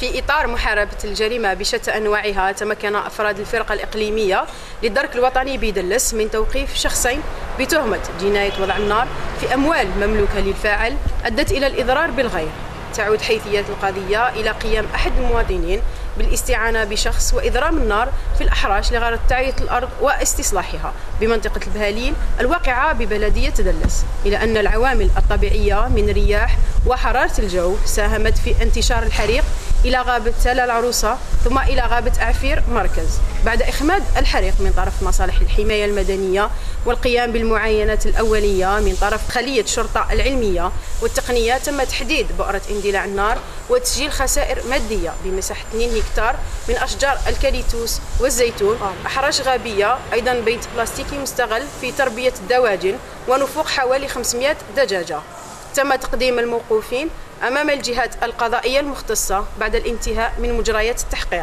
في إطار محاربة الجريمة بشتى أنواعها تمكن أفراد الفرقة الإقليمية للدرك الوطني بدلس من توقيف شخصين بتهمة جناية وضع النار في أموال مملوكة للفاعل أدت إلى الإضرار بالغير. تعود حيثيات القضية إلى قيام أحد المواطنين بالاستعانة بشخص وإضرام النار في الأحراش لغرض تعرية الأرض واستصلاحها بمنطقة البهاليل الواقعة ببلدية دلس إلى أن العوامل الطبيعية من رياح وحرارة الجو ساهمت في انتشار الحريق إلى غابة تل العروسة ثم إلى غابة أعفير مركز بعد إخماد الحريق من طرف مصالح الحماية المدنية والقيام بالمعاينات الأولية من طرف خلية الشرطة العلمية والتقنية تم تحديد بؤرة اندلاع النار وتسجيل خسائر مادية بمساحة 2 هكتار من أشجار الكاليتوس والزيتون أحراش غابية أيضا بيت بلاستيكي مستغل في تربية الدواجن ونفوق حوالي 500 دجاجة. تم تقديم الموقوفين أمام الجهات القضائية المختصة بعد الانتهاء من مجريات التحقيق.